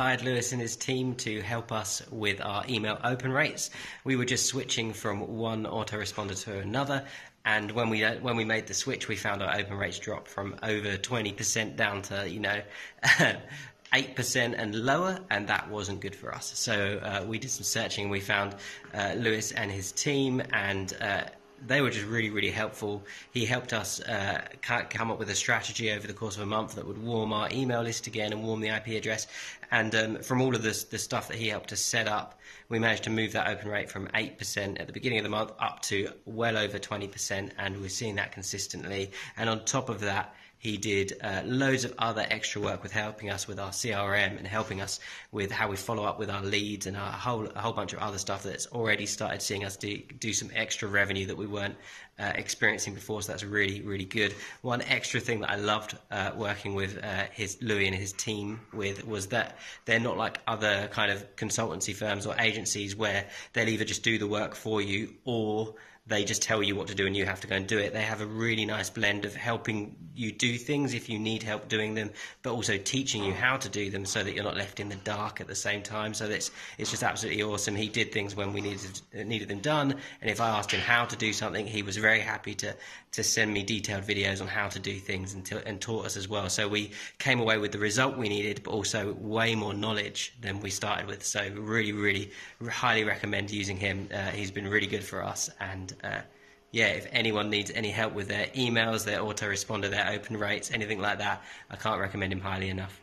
hired Lewis and his team to help us with our email open rates. We were just switching from one autoresponder to another, and when we when we made the switch, we found our open rates drop from over 20% down to you know. 8% and lower, and that wasn't good for us. So uh, we did some searching. We found uh, Lewis and his team, and uh, they were just really, really helpful. He helped us uh, come up with a strategy over the course of a month that would warm our email list again and warm the IP address. And um, from all of this, the stuff that he helped us set up, we managed to move that open rate from 8% at the beginning of the month up to well over 20%, and we're seeing that consistently. And on top of that, he did uh, loads of other extra work with helping us with our CRM and helping us with how we follow up with our leads and a whole a whole bunch of other stuff that's already started seeing us do, do some extra revenue that we weren't uh, experiencing before. So that's really really good. One extra thing that I loved uh, working with uh, his Louis and his team with was that they're not like other kind of consultancy firms or agencies where they'll either just do the work for you or they just tell you what to do and you have to go and do it. They have a really nice blend of helping you do things if you need help doing them, but also teaching you how to do them so that you're not left in the dark at the same time. So it's it's just absolutely awesome. He did things when we needed needed them done, and if I asked him how to do something, he was very happy to to send me detailed videos on how to do things and, to, and taught us as well. So we came away with the result we needed, but also way more knowledge than we started with. So really, really, highly recommend using him. Uh, he's been really good for us uh, yeah, if anyone needs any help with their emails, their autoresponder, their open rates, anything like that, I can't recommend him highly enough.